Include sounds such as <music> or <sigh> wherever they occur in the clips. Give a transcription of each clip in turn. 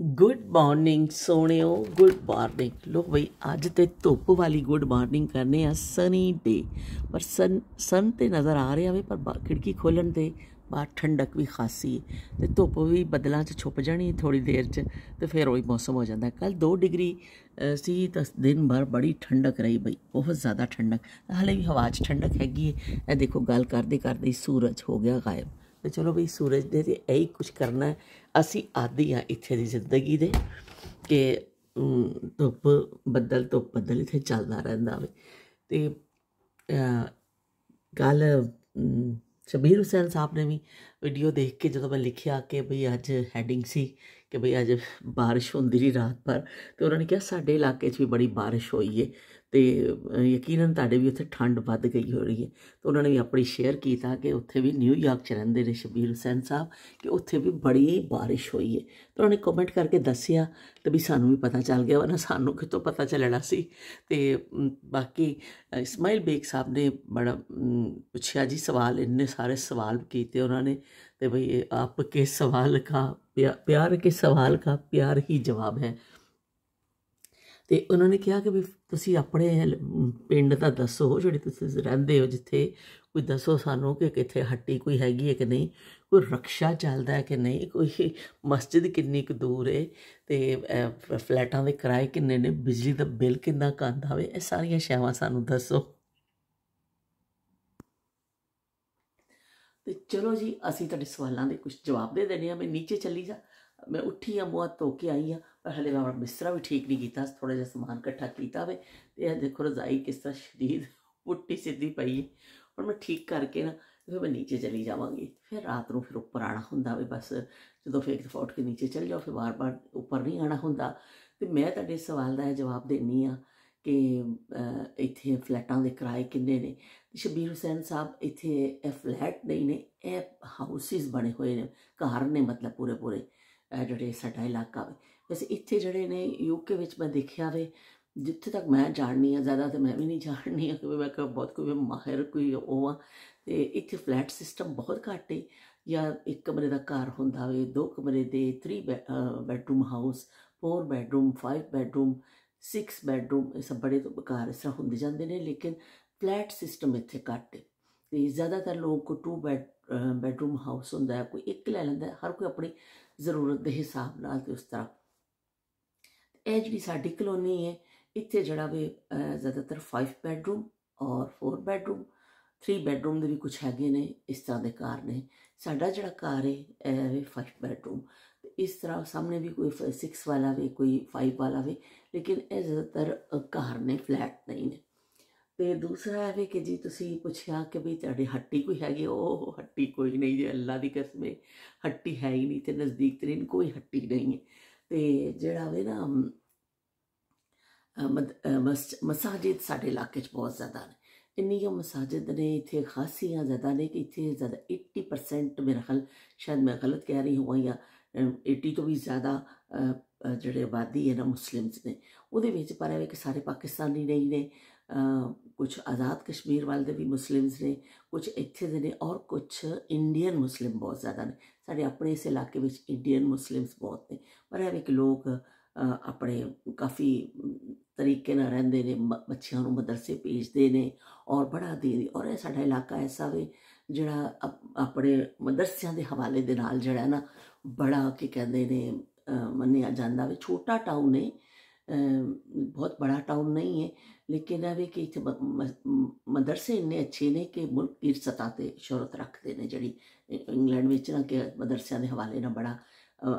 Good morning ਸੋਹਣਿਓ good morning ਲੋ ਬਈ, ਅੱਜ ਤੇ ਧੁੱਪ ਵਾਲੀ ਗੁੱਡ ਮਾਰਨਿੰਗ ਕਰਨੇ ਆ ਸਨੀ ਡੇ ਪਰ ਸਨ ਸਨ ਤੇ ਨਜ਼ਰ ਆ ਰਿਹਾ ਵੇ, ਪਰ ਬਾ- ਖਿੜਕੀ ਖੋਲਣ ਤੇ ਬਾਹਰ ਠੰਡਕ ਵੀ ਖਾਸੀ ਹੈ ਤੇ ਧੁੱਪ ਵੀ ਬੱਦਲਾਂ 'ਚ ਛੁਪ ਜਾਣੀ ਥੋੜੀ ਦੇਰ 'ਚ, ਤੇ ਫਿਰ ਉਹੀ ਮੌਸਮ ਹੋ ਜਾਂਦਾ। ਕੱਲ 2 ਡਿਗਰੀ ਸੀ, ਤਾਂ ਦਿਨ ਭਰ ਬੜੀ ਠੰਡਕ ਰਹੀ ਬਈ, ਬਹੁਤ ਜ਼ਿਆਦਾ ਠੰਡਕ। ਹਾਲੇ ਵੀ ਹਵਾ 'ਚ ਠੰਡਕ ਹੈਗੀ ਹੈ ਇਹ ਦੇਖੋ, ਗੱਲ ਕਰਦੇ ਕਰਦੇ ਸੂਰਜ ਹੋ ਗਿਆ ਗਾਇਬ। ਤੇ ਚਲੋ ਬਈ, ਸੂਰਜ ਦੇ ਤੇ ਇਹੀ ਕੁਝ ਕਰਨਾ ਅਸੀਂ ਆਦੀ ਆ ਇੱਥੇ ਦੀ ਜ਼ਿੰਦਗੀ ਦੇ ਕਿ ਧੁੱਪ ਬੱਦਲ ਧੁੱਪ ਬੱਦਲ ਇੱਥੇ ਚੱਲਦਾ ਰਹਿੰਦਾ ਵੇ। ਤੇ ਕੱਲ ਸ਼ਬੀਰ ਹੁਸੈਨ ਸਾਹਿਬ ਨੇ ਵੀ ਵੀਡੀਓ ਦੇਖ ਕੇ ਜਦੋਂ ਮੈਂ ਲਿਖਿਆ ਕਿ ਭਈ ਅੱਜ ਹੈਡਿੰਗ ਸੀ ਕਿ ਭਈ ਅੱਜ ਬਾਰਿਸ਼ ਹੁੰਦੀ ਰਹੀ ਰਾਤ ਭਰ ਤੇ ਉਹਨਾਂ ਨੇ ਕਿਹਾ ਸਾਡੇ ਇਲਾਕੇ 'ਚ ਵੀ ਬੜੀ ਬਾਰਿਸ਼ ਹੋਈ ਏ ਤੇ ਅ, ਯਕੀਨਨ ਤੁਹਾਡੇ ਵੀ ਉੱਥੇ ਠੰਡ ਵੱਧ ਗਈ ਹੋ ਰਹੀ ਹੈ ਤੇ ਉਹਨਾਂ ਨੇ ਵੀ ਆਪਣੀ ਸ਼ੇਅਰ ਕੀਤਾ ਕਿ ਉੱਥੇ ਵੀ ਨਿਊਯਾਰਕ 'ਚ ਰਹਿੰਦੇ ਨੇ ਸ਼ਬੀਰ ਹੁਸੈਨ ਸਾਹਿਬ ਕਿ ਉੱਥੇ ਵੀ ਬੜੀ ਬਾਰਿਸ਼ ਹੋਈ ਹੈ ਤੇ ਉਹਨਾਂ ਨੇ ਕਮੈਂਟ ਕਰਕੇ ਦੱਸਿਆ ਤੇ ਵੀ ਸਾਨੂੰ ਵੀ ਪਤਾ ਚੱਲ ਗਿਆ ਵਰਨਾ ਸਾਨੂੰ ਕਿਤੋਂ ਪਤਾ ਚੱਲਣਾ ਸੀ। ਤੇ ਬਾਕੀ ਇਸਮਾਈਲ ਬੇਗ ਸਾਹਿਬ ਨੇ ਬੜਾ ਪੁੱਛਿਆ ਜੀ ਸਵਾਲ ਇੰਨੇ ਸਾਰੇ ਸਵਾਲ ਕੀਤੇ ਉਹਨਾਂ ਨੇ ਤੇ ਭਈ ਇਹ ਆਪਕੇ ਸਵਾਲ का प्या- प्यार के सवाल का प्यार ही जवाब है ਤੇ ਉਹਨਾਂ ਨੇ ਕਿਹਾ ਕਿ ਵੀ ਤੁਸੀਂ ਆਪਣੇ ਲ- ਪਿੰਡ ਦਾ ਦੱਸੋ ਜਿਹੜੀ ਤੁਸੀਂ ਰਹਿੰਦੇ ਹੋ ਜਿੱਥੇ ਕੋਈ ਦੱਸੋ ਸਾਨੂੰ ਕਿ ਕਿੱਥੇ ਹੱਟੀ ਕੋਈ ਹੈਗੀ ਹੈ ਕਿ ਨਹੀਂ ਕੋਈ ਰਕਸ਼ਾ ਚੱਲਦਾ ਹੈ ਕਿ ਨਹੀਂ ਕੋਈ ਮਸਜਿਦ ਕਿੰਨੀ ਕੁ ਦੂਰ ਹੈ ਤੇ ਅਹ, ਫਲੈਟਾਂ ਦੇ ਕਿਰਾਏ ਕਿੰਨੇ ਨੇ ਬਿਜਲੀ ਦਾ ਬਿੱਲ ਕਿੰਨਾ ਕੁ ਆਉਂਦਾ ਵੇ ਇਹ ਸਾਰੀਆਂ ਸ਼ੈਵਾਂ ਸਾਨੂੰ ਦੱਸੋ ਤੇ ਚਲੋ ਜੀ, ਅਸੀਂ ਤੁਹਾਡੇ ਸਵਾਲਾਂ ਦੇ ਕੁਝ ਜਵਾਬ ਦੇ ਦੇਣੇ ਆ ਮੈਂ ਨੀਚੇ ਚੱਲੀ ਜਾ। ਮੈਂ ਉੱਠੀ ਆ ਮੂੰਹ ਧੋ ਕੇ ਆਈ ਆ ਪਰ ਹਲੇ ਮੈਂ ਆਪਣਾ ਬਿਸਤਰਾ ਵੀ ਠੀਕ ਨਹੀਂ ਕੀਤਾ। ਥੋੜਾ ਜਿਹਾ ਸਮਾਨ ਇਕੱਠਾ ਕੀਤਾ ਵੇ। ਤੇ ਇਹ ਦੇਖੋ ਰਜ਼ਾਈ ਕਿਸ ਤਰ੍ਹਾਂ ਸਰੀਰ ਪੁੱਟੀ ਸਿੱਧੀ ਪਈ ਹੈ। ਹੁਣ ਮੈਂ ਠੀਕ ਕਰਕੇ ਨਾ, ਫਿਰ ਮੈਂ ਨੀਚੇ ਚਲੀ ਜਾਵਾਂਗੀ। ਫਿਰ ਰਾਤ ਨੂੰ ਫਿਰ ਉੱਪਰ ਆਣਾ ਹੁੰਦਾ ਵੇ ਬਸ। ਜਦੋਂ ਫਿਰ ਇੱਕ ਦਫਾ ਉੱਠ ਕੇ ਨੀਚੇ ਚਲ ਜਾਓ, ਫਿਰ ਵਾਰ-ਵਾਰ ਉੱਪਰ ਨਹੀਂ ਆਣਾ ਹੁੰਦਾ। ਤੇ ਮੈਂ ਤੁਹਾਡੇ ਸਵਾਲ ਦਾ ਇਹ ਜਵਾਬ ਦੇਣੀ ਆ ਕਿ ਇੱਥੇ ਫਲੈਟਾਂ ਦੇ ਕਿਰਾਏ ਕਿੰਨੇ ਨੇ? ਸ਼ਬੀਰ ਹੁਸੈਨ ਸਾਹਿਬ ਇੱਥੇ ਇਹ ਫਲੈਟ ਨਹੀਂ ਨੇ, ਇਹ ਹਾਊਸਿਸ ਬਣੇ ਹੋਏ ਨੇ, ਘਰ ਨੇ ਮਤਲਬ ਪੂਰੇ ਪੂਰੇ ਜਿਹੜੇ ਸਾਡਾ ਇਲਾਕਾ ਵੇ। ਵੈਸੇ ਇੱਥੇ ਜਿਹੜੇ ਨੇ ਯੂਕੇ ਵਿੱਚ ਮੈਂ ਦੇਖਿਆ ਵੇ, ਜਿੱਥੇ ਤੱਕ ਮੈਂ ਜਾਣਨੀ ਆ ਜ਼ਿਆਦਾ ਤੇ ਮੈਂ ਵੀ ਨਹੀਂ ਜਾਣਨੀ ਆ ਕਿ ਮੈਂ ਕੋਈ ਬਹੁਤ ਕੋਈ ਮਾਹਿਰ ਕੋਈ ਉਹ ਆ, ਤੇ ਇੱਥੇ ਫਲੈਟ ਸਿਸਟਮ ਬਹੁਤ ਘੱਟ ਹੈ ਜਾਂ ਇੱਕ ਕਮਰੇ ਦਾ ਘਰ ਹੁੰਦਾ ਵੇ, ਦੋ ਕਮਰੇ ਦੇ 3 bedroom house 4 bedroom 5 bedroom 6 bedroom ਇਹ ਸਭ ਬੜੇ ਤੋਂ ਘਰ ਇਸ ਤਰ੍ਹਾਂ ਹੁੰਦੇ ਜਾਂਦੇ ਨੇ, ਲੇਕਿਨ ਫਲੈਟ ਸਿਸਟਮ ਇੱਥੇ ਘੱਟ ਹੈ। ਤੇ ਜ਼ਿਆਦਾਤਰ ਲੋਕ ਕੋ ਟੂ ਬੈਡ ਬੈਡਰੂਮ ਹਾਊਸ ਹੁੰਦਾ ਹੈ, ਕੋਈ ਇੱਕ ਲੈ ਲੈਂਦਾ ਹਰ ਕੋਈ ਆਪਣੀ ਜ਼ਰੂਰਤ ਦੇ ਹਿਸਾਬ ਨਾਲ ਤੇ ਉਸ ਤਰ੍ਹਾਂ। ਇਹ ਜਿਹੜੀ ਸਾਡੀ ਕਲੋਨੀ ਹੈ, ਇੱਥੇ ਜਿਹੜਾ ਵੇ ਜ਼ਿਆਦਾਤਰ 5 ਬੈਡਰੂਮ ਔਰ 4 ਬੈਡਰੂਮ 3 ਬੈਡਰੂਮ ਦੇ ਵੀ ਕੁਝ ਹੈਗੇ ਨੇ, ਇਸ ਤਰ੍ਹਾਂ ਦੇ ਘਰ ਨੇ। ਸਾਡਾ ਜਿਹੜਾ ਘਰ ਹੈ, ਇਹ ਵੇ 5 ਬੈਡਰੂਮ ਤੇ ਇਸ ਤਰ੍ਹਾਂ ਸਾਹਮਣੇ ਵੀ ਕੋਈ 6 ਵਾਲਾ ਵੇ, ਕੋਈ 5 ਵਾਲਾ ਵੇ, ਲੇਕਿਨ ਇਹ ਜ਼ਿਆਦਾਤਰ ਘਰ ਨੇ, ਫਲੈਟ ਨਹੀਂ ਨੇ। ਤੇ ਦੂਸਰਾ ਹੈ ਵੀ ਕਿ ਜੀ ਤੁਸੀਂ ਪੁੱਛਿਆ ਕਿ ਵੀ ਤੁਹਾਡੀ ਹੱਟੀ ਕੋਈ ਹੈਗੀ ਉਹ ਹੱਟੀ ਕੋਈ ਨਹੀਂ ਜੀ ਅੱਲਾ ਦੀ ਕਸਮ ਹੱਟੀ ਹੈ ਹੀ ਨਹੀਂ ਤੇ ਨਜ਼ਦੀਕ ਤਰੀਨ ਕੋਈ ਹੱਟੀ ਨਹੀਂ ਹੈ ਤੇ ਜਿਹੜਾ ਵੇ ਨਾ ਮਦ- ਮਸ- ਮਸਾਜਿਦ ਸਾਡੇ ਇਲਾਕੇ 'ਚ ਬਹੁਤ ਜ਼ਿਆਦਾ ਨੇ। ਇੰਨੀਆਂ ਮਸਾਜਿਦ ਨੇ ਇੱਥੇ ਖਾਸੀਆਂ ਜ਼ਿਆਦਾ ਨੇ ਕਿ ਇੱਥੇ ਜ਼ਿਆਦਾ 80% ਮੇਰਾ ਖਿਆਲ ਸ਼ਾਇਦ ਮੈਂ ਗਲਤ ਕਹਿ ਰਹੀ ਹਾਂ ਜਾਂ ਅ, 80 ਤੋਂ ਵੀ ਜ਼ਿਆਦਾ ਜਿਹੜੇ ਆਬਾਦੀ ਹੈ ਨਾ ਮੁਸਲਿਮਸ ਨੇ ਉਹਦੇ ਵਿੱਚ ਪਰ ਇਹ ਕਿ ਸਾਰੇ ਪਾਕਿਸਤਾਨੀ ਨਹੀਂ ਨੇ ਕੁਝ ਆਜ਼ਾਦ ਕਸ਼ਮੀਰ ਵਾਲੇ ਦੇ ਵੀ ਮੁਸਲਿਮਸ ਨੇ ਕੁਝ ਇੱਥੇ ਦੇ ਨੇ ਔਰ ਕੁਝ ਇੰਡੀਅਨ ਮੁਸਲਿਮ ਬਹੁਤ ਜ਼ਿਆਦਾ ਨੇ। ਸਾਡੇ ਆਪਣੇ ਇਸ ਇਲਾਕੇ ਵਿੱਚ ਇੰਡੀਅਨ ਮੁਸਲਿਮਸ ਬਹੁਤ ਨੇ। ਪਰ ਇਹ ਵੀ ਕਿ ਲੋਕ ਆਪਣੇ ਕਾਫੀ ਤਰੀਕੇ ਨਾਲ ਰਹਿੰਦੇ ਨੇ ਬ- ਬੱਚਿਆਂ ਨੂੰ ਮਦਰਸੇ ਭੇਜਦੇ ਨੇ ਔਰ ਬੜਾ ਦੇ ਔਰ ਇਹ ਸਾਡਾ ਇਲਾਕਾ ਐਸਾ ਵੇ ਜਿਹੜਾ ਅਪ- ਆਪਣੇ ਮਦਰਸਿਆਂ ਦੇ ਹਵਾਲੇ ਦੇ ਨਾਲ ਜਿਹੜਾ ਨਾ ਬੜਾ ਕੀ ਕਹਿੰਦੇ ਨੇ ਮੰਨਿਆ ਜਾਂਦਾ ਵੇ। ਛੋਟਾ ਟਾਊਨ ਹੈ ਅ, ਬਹੁਤ ਬੜਾ ਟਾਊਨ ਨਹੀਂ ਹੈ ਲੇਕਿਨ ਇਹ ਵੀ ਕਿ ਇੱਥੇ ਮ- ਮ- ਮਦਰਸੇ ਇੰਨੇ ਅੱਛੇ ਨੇ ਕਿ ਮੁਲਕ ਦੀ ਸਤਹ ਤੇ ਸ਼ੋਹਰਤ ਰੱਖਦੇ ਨੇ ਜਿਹੜੀ ਇੰਗਲੈਂਡ ਵਿੱਚ ਨਾ ਕਿ ਮਦਰਸਿਆਂ ਦੇ ਹਵਾਲੇ ਨਾਲ ਬੜਾ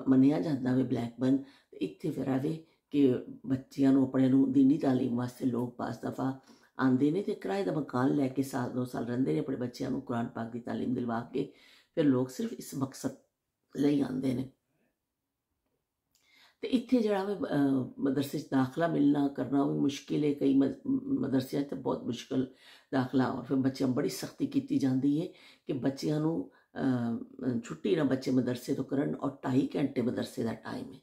ਮੰਨਿਆ ਜਾਂਦਾ ਵੇ ਬਲੈਕਬਰਨ ਇੱਥੇ ਫਿਰ ਆਵੇ ਕਿ ਬੱਚਿਆਂ ਨੂੰ ਆਪਣੇ ਨੂੰ ਦੀਨੀ ਤਾਲੀਮ ਵਾਸਤੇ ਲੋਕ ਪਾਸ ਦਫਾ ਆਉਂਦੇ ਨੇ ਤੇ ਕਿਰਾਏ ਦਾ ਮਕਾਨ ਲੈ ਕੇ ਸਾਲ ਦੋ ਸਾਲ ਰਹਿੰਦੇ ਨੇ ਆਪਣੇ ਬੱਚਿਆਂ ਨੂੰ ਕੁਰਾਨ ਪਾਕ ਦੀ ਤਾਲੀਮ ਦਿਲਵਾ ਕੇ ਫਿਰ ਲੋਕ ਸਿਰਫ ਇਸ ਮਕਸਦ ਲਈ ਆਉਂਦੇ ਨੇ ਤੇ ਇੱਥੇ ਜਿਹੜਾ ਵੇ ਮਦਰਸੇ 'ਚ ਦਾਖਲਾ ਮਿਲਣਾ ਕਰਨਾ ਉਹ ਵੀ ਮੁਸ਼ਕਿਲ ਹੈ। ਕਈ ਮਦ- ਮਦਰਸਿਆਂ 'ਚ ਤਾਂ ਬਹੁਤ ਮੁਸ਼ਕਿਲ ਦਾਖਲਾ ਔਰ ਫਿਰ ਬੱਚਿਆਂ ਬੜੀ ਸਖਤੀ ਕੀਤੀ ਜਾਂਦੀ ਹੈ ਕਿ ਬੱਚਿਆਂ ਨੂੰ ਛੁੱਟੀ ਨਾ ਬੱਚੇ ਮਦਰਸੇ ਤੋਂ ਕਰਨ ਔਰ 2.5 ਘੰਟੇ ਮਦਰਸੇ ਦਾ ਟਾਈਮ ਹੈ।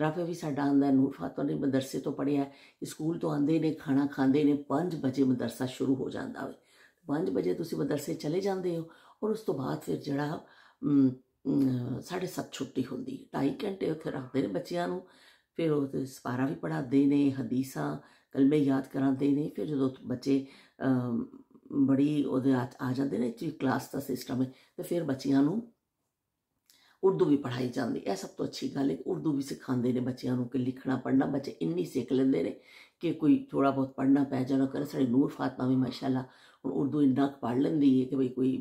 ਰਾਫੇ ਵੀ ਸਾਡਾ ਆਂਦਾ ਨੂਰ ਫਾਤਿਮਾ ਨੇ ਮਦਰਸੇ ਤੋਂ ਪੜ੍ਹਿਆ ਸਕੂਲ ਤੋਂ ਆਂਦੇ ਨੇ, ਖਾਣਾ ਖਾਂਦੇ ਨੇ 5 ਵਜੇ ਮਦਰਸਾ ਸ਼ੁਰੂ ਹੋ ਜਾਂਦਾ ਵੇ। 5 ਵਜੇ ਤੁਸੀਂ ਮਦਰਸੇ ਚਲੇ ਜਾਂਦੇ ਹੋ ਔਰ ਉਸ ਤੋਂ ਬਾਅਦ ਫਿਰ ਜਿਹੜਾ 7:30 ਛੁੱਟੀ ਹੁੰਦੀ 2.5 ਘੰਟੇ ਉੱਥੇ ਰੱਖਦੇ ਨੇ ਬੱਚਿਆਂ ਨੂੰ, ਫਿਰ ਉਹ ਤੇ ਸਪਾਰਾ ਵੀ ਪੜਾਉਂਦੇ ਨੇ, ਹਦੀਸਾਂ, ਕਲਮੇ ਯਾਦ ਕਰਾਉਂਦੇ ਨੇ, ਫਿਰ ਜਦੋਂ ਬੱਚੇ ਬੜੀ ਉਹਦੇ ਆ ਜਾਂਦੇ ਨੇ, ਜੀ ਕਲਾਸ ਦਾ ਸਿਸਟਮ ਹੈ, ਤੇ ਫਿਰ ਬੱਚਿਆਂ ਨੂੰ ਉਰਦੂ ਵੀ ਪੜ੍ਹਾਈ ਜਾਂਦੀ। ਇਹ ਸਭ ਤੋਂ ਅੱਛੀ ਗੱਲ ਹੈ ਉਰਦੂ ਵੀ ਸਿਖਾਉਂਦੇ ਨੇ ਬੱਚਿਆਂ ਨੂੰ ਕਿ ਲਿਖਣਾ, ਪੜ੍ਹਨਾ, ਬੱਚੇ ਇੰਨੀ ਸਿੱਖ ਲੈਂਦੇ ਨੇ ਕਿ ਕੋਈ ਥੋੜਾ ਬਹੁਤ ਪੜ੍ਹਨਾ ਪੈ ਜਾਣਾ ਕਰ ਸਾਡੇ ਨੂਰ ਫਾਤਮਾ ਵੀ ਮਾਸ਼ਾਅੱਲਾ ਹੁਣ ਉਰਦੂ ਇੰਨਾ ਪੜ੍ਹ ਲੈਂਦੀ ਹੈ ਕਿ ਬਈ ਕੋਈ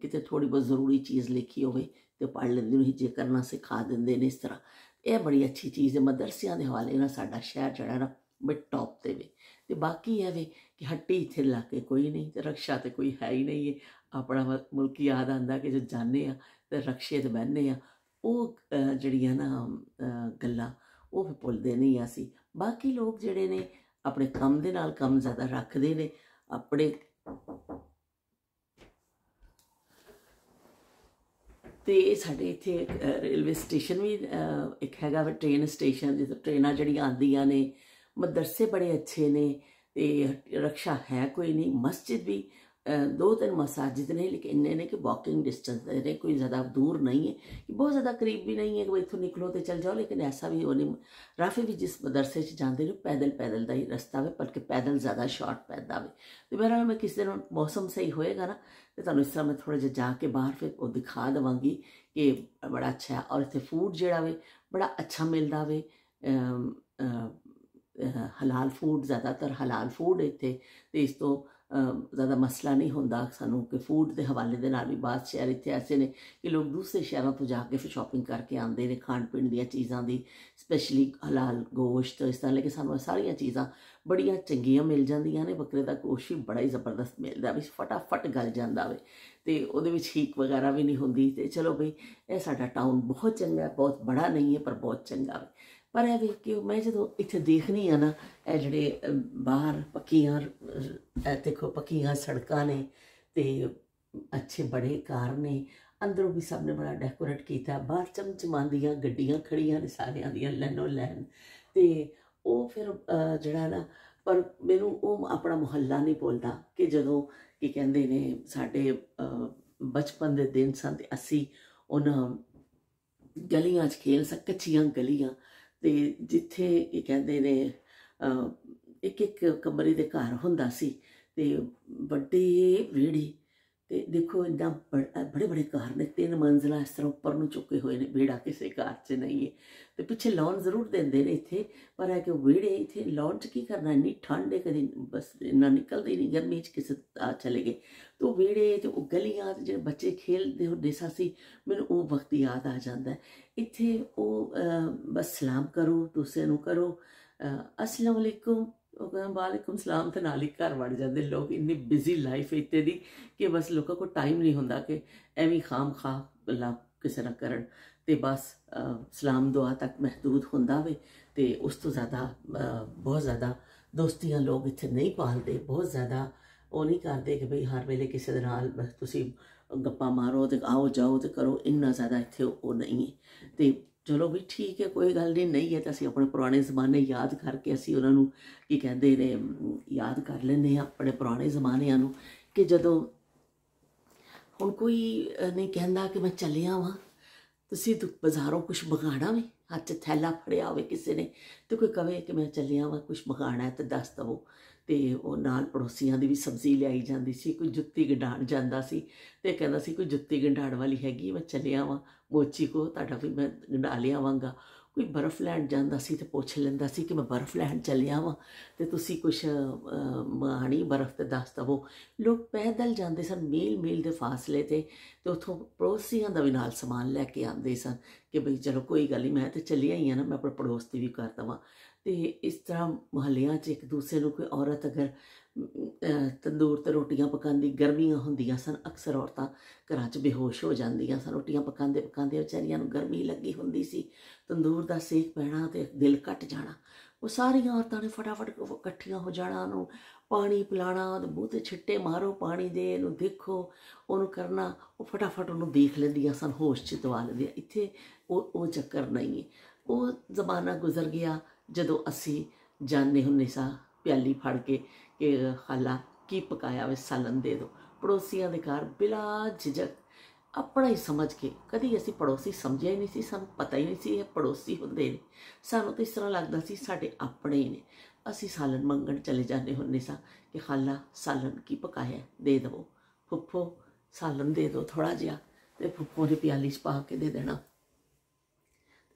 ਕਿਤੇ ਥੋੜੀ ਬਹੁਤ ਜ਼ਰੂਰੀ ਚੀਜ਼ ਲਿਖੀ ਹੋਵੇ ਤੇ ਪੜ੍ਹ ਲੈਂਦੀ ਨੂੰ ਜੇ ਕਰਨਾ ਸਿਖਾ ਦਿੰਦੇ ਨੇ ਇਸ ਤਰ੍ਹਾਂ। ਇਹ ਬੜੀ ਅੱਛੀ ਚੀਜ਼ ਹੈ ਮਦਰਸਿਆਂ ਦੇ ਹਵਾਲੇ ਨਾਲ ਸਾਡਾ ਸ਼ਹਿਰ ਜਿਹੜਾ ਨਾ ਬਈ ਟੌਪ ਤੇ ਵੇ। ਤੇ ਬਾਕੀ ਇਹ ਵੇ ਕਿ ਹੱਟੀ ਇੱਥੇ ਲਾ ਕੇ ਕੋਈ ਨਹੀਂ ਤੇ ਰਕਸ਼ਾ ਤੇ ਕੋਈ ਹੈ ਹੀ ਨਹੀਂ ਹੈ ਆਪਣਾ ਮੁਲਕ ਯਾਦ ਆਂਦਾ ਕਿ ਜੇ ਜਾਣੇ ਆ ਤੇ ਰਕਸ਼ੇ ਤੇ ਬਹਿਨੇ ਆ, ਉਹ ਜਿਹੜੀਆਂ ਨਾ ਗੱਲਾਂ ਉਹ ਵੀ ਭੁੱਲਦੇ ਨਹੀਂ ਅਸੀਂ। ਬਾਕੀ ਲੋਕ ਜਿਹੜੇ ਨੇ, ਆਪਣੇ ਕੰਮ ਦੇ ਨਾਲ ਕੰਮ ਜ਼ਿਆਦਾ ਰੱਖਦੇ ਨੇ, ਆਪਣੇ ਤੇ ਸਾਡੇ ਇੱਥੇ ਰੇਲਵੇ ਸਟੇਸ਼ਨ ਵੀ ਇੱਕ ਹੈਗਾ ਵਾ ਟ੍ਰੇਨ ਸਟੇਸ਼ਨ ਜਿੱਥੇ ਟ੍ਰੇਨਾਂ ਜਿਹੜੀਆਂ ਆਉਂਦੀਆਂ ਨੇ, ਮਦਰਸੇ ਬੜੇ ਅੱਛੇ ਨੇ ਤੇ ਰਕਸ਼ਾ ਹੈ ਕੋਈ ਨਹੀਂ, ਮਸਜਿਦ ਵੀ ਦੋ ਤਿੰਨ ਮਸਾਜਿਦ ਨੇ ਲੇਕਿਨ ਇੰਨੇ ਨੇ ਕਿ ਵਾਕਿੰਗ ਡਿਸਟੈਂਸ ਦੇ ਨੇ, ਕੋਈ ਜ਼ਿਆਦਾ ਦੂਰ ਨਹੀਂ ਹੈ, ਕਿ ਬਹੁਤ ਜ਼ਿਆਦਾ ਕਰੀਬ ਵੀ ਨਹੀਂ ਹੈ ਕਿ ਇੱਥੋਂ ਨਿਕਲੋ ਤੇ ਚਲ ਜਾਓ, ਲੇਕਿਨ ਐਸਾ ਵੀ ਉਹਨੇ ਰਾਫੀ ਵੀ ਜਿਸ ਮਦਰਸੇ 'ਚ ਜਾਂਦੇ ਨੇ ਪੈਦਲ ਪੈਦਲ ਦਾ ਹੀ ਰਸਤਾ ਵੇ ਪਰ ਕਿ ਪੈਦਲ ਜ਼ਿਆਦਾ ਸ਼ਾਰਟ ਪੈਦਾ ਵੇ। ਤੇ ਮੇਰਾ ਮੈਂ ਕਿਸੇ ਦਿਨ ਮੌਸਮ ਸਹੀ ਹੋਏਗਾ ਨਾ, ਤੇ ਤੁਹਾਨੂੰ ਇਸ ਤਰ੍ਹਾਂ ਮੈਂ ਥੋੜਾ ਜਿਹਾ ਜਾ ਕੇ ਬਾਹਰ ਫਿਰ ਉਹ ਦਿਖਾ ਦਵਾਂਗੀ ਕਿ ਬੜਾ ਅੱਛਾ ਹੈ। ਔਰ ਇੱਥੇ ਫੂਡ ਜਿਹੜਾ ਵੇ, ਬੜਾ ਅੱਛਾ ਮਿਲਦਾ ਵੇ ਹਲਾਲ ਫੂਡ ਜ਼ਿਆਦਾਤਰ ਹਲਾਲ ਫੂਡ ਇੱਥੇ, ਤੇ ਇਸ ਤੋਂ ਜ਼ਿਆਦਾ ਮਸਲਾ ਨਹੀਂ ਹੁੰਦਾ ਸਾਨੂੰ ਕਿ ਫੂਡ ਦੇ ਹਵਾਲੇ ਦੇ ਨਾਲ ਵੀ ਬਾਅਦ ਸ਼ਹਿਰ ਇੱਥੇ ਐਸੇ ਨੇ ਕਿ ਲੋਕ ਦੂਸਰੇ ਸ਼ਹਿਰਾਂ ਤੋਂ ਜਾ ਕੇ ਫਿਰ ਸ਼ਾਪਿੰਗ ਕਰਕੇ ਆਉਂਦੇ ਨੇ ਖਾਣ ਪੀਣ ਦੀਆਂ ਚੀਜ਼ਾਂ ਦੀ ਸਪੈਸ਼ਲੀ ਹਲਾਲ, ਗੋਸ਼ਤ, ਇਸ ਤਰ੍ਹਾਂ ਲੈ ਕੇ ਸਾਨੂੰ ਸਾਰੀਆਂ ਚੀਜ਼ਾਂ ਬੜੀਆਂ ਚੰਗੀਆਂ ਮਿਲ ਜਾਂਦੀਆਂ ਨੇ, ਬੱਕਰੇ ਦਾ ਗੋਸ਼ਤ ਵੀ ਬੜਾ ਹੀ ਜ਼ਬਰਦਸਤ ਮਿਲਦਾ ਵੀ ਫਟਾਫਟ ਗਲ ਜਾਂਦਾ ਵੇ ਤੇ ਉਹਦੇ ਵਿੱਚ ਹੀਕ ਵਗੈਰਾ ਵੀ ਨਹੀਂ ਹੁੰਦੀ ਤੇ ਚਲੋ ਬਈ ਇਹ ਸਾਡਾ ਟਾਊਨ ਬਹੁਤ ਚੰਗਾ, ਬਹੁਤ ਬੜਾ ਨਹੀਂ ਹੈ, ਪਰ ਬਹੁਤ ਚੰਗਾ ਵੇ। ਪਰ ਇਹ ਵੇਖ ਕੇ ਮੈਂ ਜਦੋਂ ਇੱਥੇ ਦੇਖਣੀ ਆ ਨਾ, ਇਹ ਜਿਹੜੇ ਬਾਹਰ ਪੱਕੀਆਂ ਇਹ ਦੇਖੋ ਪੱਕੀਆਂ ਸੜਕਾਂ ਨੇ ਤੇ ਅੱਛੇ ਬੜੇ ਕਾਰ ਨੇ, ਅੰਦਰੋਂ ਵੀ ਸਭ ਨੇ ਬੜਾ ਡੈਕੋਰੇਟ ਕੀਤਾ, ਬਾਹਰ ਚਮਚਮਾਂਦੀਆਂ ਗੱਡੀਆਂ ਖੜੀਆਂ ਨੇ ਸਾਰਿਆਂ ਦੀਆਂ ਲੈਨੋ ਲੈਨ ਤੇ ਉਹ ਫਿਰ ਜਿਹੜਾ ਨਾ, ਪਰ ਮੈਨੂੰ ਉਹ ਆਪਣਾ ਮੁਹੱਲਾ ਨਹੀਂ ਭੁੱਲਦਾ ਕਿ ਜਦੋਂ ਕੀ ਕਹਿੰਦੇ ਨੇ ਸਾਡੇ ਬਚਪਨ ਦੇ ਦਿਨ ਸਨ ਤੇ ਅਸੀਂ ਉਹਨਾਂ ਗਲੀਆਂ 'ਚ ਖੇਲ ਸਕ, ਕੱਚੀਆਂ ਗਲੀਆਂ ਤੇ ਜਿੱਥੇ ਇਹ ਕਹਿੰਦੇ ਨੇ ਇੱਕ ਇੱਕ ਕਮਰੇ ਦੇ ਘਰ ਹੁੰਦਾ ਸੀ ਤੇ ਵੱਡੀ ਵਿਹੜੀ ਤੇ ਦੇਖੋ ਇਦਾਂ ਬੜੇ ਬੜੇ ਘਰ ਨੇ, ਤਿੰਨ ਮੰਜ਼ਲਾ ਇਸ ਤਰ੍ਹਾਂ ਉੱਪਰ ਨੂੰ ਚੁੱਕੇ ਹੋਏ ਨੇ ਵਿਹੜਾ ਕਿਸੇ ਘਰ 'ਚ ਨਹੀਂ ਹੈ। ਤੇ ਪਿੱਛੇ ਲਾਉਣ ਜ਼ਰੂਰ ਦਿੰਦੇ ਨੇ ਇੱਥੇ, ਪਰ ਹੈ ਕਿ ਵਿਹੜੇ ਇੱਥੇ ਲਾਉਣ 'ਚ ਕੀ ਕਰਨਾ, ਇੰਨੀ ਠੰਡ ਹੈ, ਕਦੀ ਬਸ ਇੰਨਾ ਨਿਕਲਦੀ ਨਹੀਂ, ਗਰਮੀ 'ਚ ਕਿਸੇ ਆ ਚਲੇ ਗਏ। ਤੋ ਵਿਹੜੇ ਤੇ ਉਹ ਗਲੀਆਂ ਤੇ ਜਿਹੜੇ ਬੱਚੇ ਖੇਲਦੇ ਹੁੰਦੇ ਸੀ ਮੈਨੂੰ ਉਹ ਵਕਤ ਯਾਦ ਆ ਜਾਂਦਾ ਇੱਥੇ ਉਹ ਬਸ ਸਲਾਮ ਕਰੋ ਦੂਸਰੇ ਨੂੰ ਕਰੋ ਅਸਲਾਮ ਅਲੈਕੁਮ। ਉਹ ਕਹਿੰਦਾ ਵਾਲੇਕੁਮ ਸਲਾਮ ਤੇ ਨਾਲ ਹੀ ਘਰ ਵੜ ਜਾਂਦੇ ਲੋਕ ਇੰਨੀ ਬਿਜ਼ੀ ਲਾਈਫ ਇੱਥੇ ਦੀ ਕਿ ਬਸ ਲੋਕਾਂ ਕੋਲ ਟਾਈਮ ਨਹੀਂ ਹੁੰਦਾ ਕਿ ਐਵੇਂ ਖਾਮ ਖਾ ਲਾ ਕਿਸੇ ਨਾਲ ਕਰਨ ਤੇ ਬਸ ਸਲਾਮ ਦੁਆ ਤੱਕ ਮਹਦੂਦ ਹੁੰਦਾ ਵੇ ਤੇ ਉਸ ਤੋਂ ਜ਼ਿਆਦਾ ਬਹੁਤ ਜ਼ਿਆਦਾ ਦੋਸਤੀਆਂ ਲੋਕ ਇੱਥੇ ਨਹੀਂ ਪਾਲਦੇ ਬਹੁਤ ਜ਼ਿਆਦਾ ਉਹ ਨਹੀਂ ਕਰਦੇ ਕਿ ਭਈ ਹਰ ਵੇਲੇ ਕਿਸੇ ਦੇ ਨਾਲ ਤੁਸੀਂ ਗੱਪਾਂ ਮਾਰੋ ਤੇ ਆਓ ਜਾਓ ਤੇ ਕਰੋ ਇੰਨਾ ਜ਼ਿਆਦਾ ਇੱਥੇ ਉਹ ਨਹੀਂ ਹੈ ਤੇ ਚਲੋ ਵੀ ਠੀਕ ਹੈ, ਕੋਈ ਗੱਲ ਨਹੀਂ ਨਹੀਂ ਹੈ ਤਾਂ ਅਸੀਂ ਆਪਣੇ ਪੁਰਾਣੇ ਜ਼ਮਾਨੇ ਯਾਦ ਕਰਕੇ ਅਸੀਂ ਉਹਨਾਂ ਨੂੰ ਕੀ ਕਹਿੰਦੇ ਨੇ, ਯਾਦ ਕਰ ਲੈਂਦੇ ਆ ਆਪਣੇ ਪੁਰਾਣੇ ਜ਼ਮਾਨਿਆਂ ਨੂੰ ਕਿ ਜਦੋਂ ਹੁਣ ਕੋਈ ਨਹੀਂ ਕਹਿੰਦਾ ਕਿ ਮੈਂ ਚੱਲਿਆ ਵਾਂ, ਤੁਸੀਂ ਤੂੰ ਬਾਜ਼ਾਰੋਂ ਕੁਝ ਮੰਗਾਣਾ ਵੀ, ਹੱਥ 'ਚ ਥੈਲਾ ਫੜਿਆ ਹੋਵੇ ਕਿਸੇ ਨੇ ਤੇ ਕੋਈ ਕਵੇ ਕਿ ਮੈਂ ਚੱਲਿਆ ਵਾਂ ਕੁਝ ਮੰਗਾਣਾ ਤਾਂ ਦੱਸ ਦਵੋ। ਤੇ ਉਹ ਨਾਲ ਪੜੋਸੀਆਂ ਦੀ ਵੀ ਸਬਜ਼ੀ ਲਿਆਈ ਜਾਂਦੀ ਸੀ, ਕੋਈ ਜੁੱਤੀ ਗੰਢਾਣ ਜਾਂਦਾ ਸੀ ਤੇ ਕਹਿੰਦਾ ਸੀ, ਕੋਈ ਜੁੱਤੀ ਗੰਢਾਣ ਵਾਲੀ ਹੈਗੀ ਮੈਂ ਚੱਲਿਆ ਵਾਂ ਮੋਚੀ ਕੋ ਤੁਹਾਡਾ ਵੀ ਮੈਂ ਗੰਢਾ ਲਿਆਵਾਂਗਾ ਕੋਈ ਬਰਫ਼ ਲੈਣ ਜਾਂਦਾ ਸੀ ਤੇ ਪੁੱਛ ਲੈਂਦਾ ਸੀ ਕਿ ਮੈਂ ਬਰਫ਼ ਲੈਣ ਚੱਲਿਆ ਵਾਂ ਤੇ ਤੁਸੀਂ ਕੁਛ ਮਾਣੀ ਬਰਫ਼ ਤੇ ਦੱਸ ਦਵੋ। ਲੋਕ ਪੈਦਲ ਜਾਂਦੇ ਸਨ ਮੀਲ ਮੀਲ ਦੇ ਫਾਸਲੇ ਤੇ ਤੇ ਉਥੋਂ ਪੜੋਸੀਆਂ ਦਾ ਵੀ ਨਾਲ ਸਮਾਨ ਲੈ ਕੇ ਆਉਂਦੇ ਸਨ ਕਿ ਭਈ ਚਲੋ ਕੋਈ ਗੱਲ ਨਹੀਂ ਮੈਂ ਤੇ ਚੱਲਿਆ ਹੀ ਆ ਨਾ, ਮੈਂ ਆਪਣੇ ਪੜੋਸ ਦੀ ਵੀ ਕਰ ਦਵਾਂ। ਤੇ ਇਸ ਤਰ੍ਹਾਂ ਮੁਹੱਲਿਆਂ 'ਚ ਇੱਕ ਦੂਸਰੇ ਨੂੰ ਕੋਈ ਔਰਤ ਅਗਰ ਤੰਦੂਰ ਤੇ ਰੋਟੀਆਂ ਪਕਾਉਂਦੀ ਗਰਮੀਆਂ ਹੁੰਦੀਆਂ ਸਨ, ਅਕਸਰ ਔਰਤਾਂ ਘਰਾਂ 'ਚ ਬੇਹੋਸ਼ ਹੋ ਜਾਂਦੀਆਂ ਸਨ, ਰੋਟੀਆਂ ਪਕਾਉਂਦੇ ਪਕਾਉਂਦੇ ਵਿਚਾਰੀਆਂ ਨੂੰ ਗਰਮੀ ਲੱਗੀ ਹੁੰਦੀ ਸੀ, ਤੰਦੂਰ ਦਾ ਸੇਕ ਪੈਣਾ ਤੇ ਦਿਲ ਕੱਟ ਜਾਣਾ। ਉਹ ਸਾਰੀਆਂ ਔਰਤਾਂ ਨੇ ਫਟਾਫਟ ਇਕੱਠੀਆਂ ਹੋ ਜਾਣਾ ਉਹਨੂੰ, ਪਾਣੀ ਪਿਲਾਣਾ, ਉਹਦੇ ਮੂੰਹ ਤੇ ਛਿੱਟੇ ਮਾਰੋ, ਪਾਣੀ ਦੇ ਇਹਨੂੰ ਦੇਖੋ, ਉਹਨੂੰ ਕਰਨਾ, ਉਹ ਫਟਾਫਟ ਉਹਨੂੰ ਦੇਖ ਲੈਂਦੀਆਂ ਸਨ, ਹੋਸ਼ 'ਚ ਦਵਾ ਲੈਂਦੀਆਂ। ਇੱਥੇ ਉਹ ਉਹ ਚੱਕਰ ਨਹੀਂ ਹੈ। ਉਹ ਜ਼ਮਾਨਾ ਗੁਜ਼ਰ ਗਿਆ ਜਦੋਂ ਅਸੀਂ ਜਾਂਦੇ ਹੁੰਨੇ ਸਾਂ, ਪਿਆਲੀ ਫੜ ਕੇ ਕਿ ਖਾਲਾ ਕੀ ਪਕਾਇਆ ਵੇ ਸਾਲਨ ਦੇ ਦੋ। ਪੜੋਸੀਆਂ ਦੇ ਘਰ ਬਿਲਾ ਝਿਜਕ ਆਪਣਾ ਹੀ ਸਮਝ ਕੇ ਕਦੀ ਅਸੀਂ ਪੜੋਸੀ ਸਮਝਿਆ ਹੀ ਨਹੀਂ ਸੀ, ਸਾਨੂੰ ਪਤਾ ਹੀ ਨਹੀਂ ਸੀ ਇਹ ਪੜੋਸੀ ਹੁੰਦੇ ਨੇ। ਸਾਨੂੰ ਤਾਂ ਇਸ ਤਰ੍ਹਾਂ ਲੱਗਦਾ ਸੀ ਸਾਡੇ ਆਪਣੇ ਹੀ ਨੇ। ਅਸੀਂ ਸਾਲਨ ਮੰਗਣ ਚਲੇ ਜਾਂਦੇ ਹੁੰਦੇ ਸਾਂ ਕਿ ਖਾਲਾ ਸਾਲਨ ਕੀ ਪਕਾਇਆ, ਦੇ ਦਿਓ ਫੁੱਫੋ ਸਾਲਨ ਦੇ ਦਿਓ ਥੋੜਾ ਜਿਹਾ ਤੇ ਫੁੱਫੋ ਦੇ ਪਿਆਲੀ 'ਚ ਪਾ ਕੇ ਦੇ ਦੇਣਾ।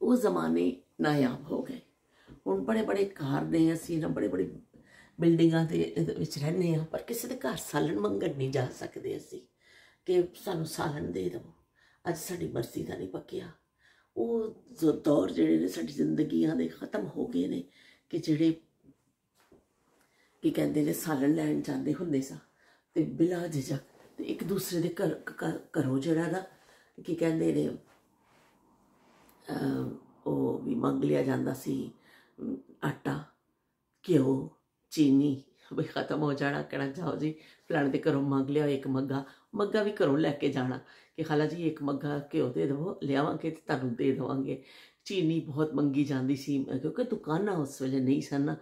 ਉਹ ਜ਼ਮਾਨੇ ਨਾਯਾਬ ਹੋ ਗਏ। ਹੁਣ ਬੜੇ ਬੜੇ ਘਰ ਨੇ, ਅਸੀਂ ਨਾ ਬੜੇ ਬੜੇ ਬਿਲਡਿੰਗਾਂ ਦੇ ਇਹਦੇ ਵਿੱਚ ਰਹਿੰਦੇ ਆ ਪਰ ਕਿਸੇ ਦੇ ਘਰ ਸਾਲਣ ਮੰਗਣ ਨਹੀਂ ਜਾ ਸਕਦੇ ਅਸੀਂ ਕਿ ਸਾਨੂੰ ਸਾਲਣ ਦੇ ਦਿਓ। ਅੱਜ ਸਾਡੀ ਮਰਜ਼ੀ ਦਾ ਨਹੀਂ ਪੱਕਿਆ। ਉਹ ਦੌਰ ਜਿਹੜੇ ਨੇ, ਸਾਡੀ ਜ਼ਿੰਦਗੀਆਂ ਦੇ ਖਤਮ ਹੋ ਗਏ ਨੇ ਕਿ ਜਿਹੜੇ ਕੀ ਕਹਿੰਦੇ ਨੇ, ਸਾਲਣ ਲੈਣ ਜਾਂਦੇ ਹੁੰਦੇ ਸਾਂ ਤੇ ਬਿਲਾ ਝਿਜਕ ਤੇ ਇੱਕ ਦੂਸਰੇ ਦੇ ਘਰ ਘਰ- ਘਰੋਂ ਜਿਹੜਾ ਨਾ ਕੀ ਕਹਿੰਦੇ ਨੇ ਉਹ ਵੀ ਮੰਗ ਲਿਆ ਜਾਂਦਾ ਸੀ ਆਟਾ, ਘਿਓ, ਚੀਨੀ, ਵੀ ਖਤਮ ਹੋ ਜਾਣਾ, ਕਹਿਣਾ ਜਾਓ ਜੀ। ਫਲਾਣੇ ਦੇ ਘਰੋਂ ਮੰਗ ਲਿਆ, ਇੱਕ ਮੱਗਾ ਮੱਗਾ ਵੀ ਘਰੋਂ ਲੈ ਕੇ ਜਾਣਾ ਕਿ ਖਾਲਾ ਜੀ, ਇੱਕ ਮੱਗਾ ਘਿਓ ਦੇ ਦਿਓ ਲਿਆਵਾਂਗੇ ਤੇ ਤੁਹਾਨੂੰ ਦੇ ਦੇਵਾਂਗੇ। ਚੀਨੀ ਬਹੁਤ ਮੰਗੀ ਜਾਂਦੀ ਸੀ, ਕਿਉਂਕਿ ਦੁਕਾਨਾਂ ਉਸ ਵੇਲੇ ਨਹੀਂ ਸਨ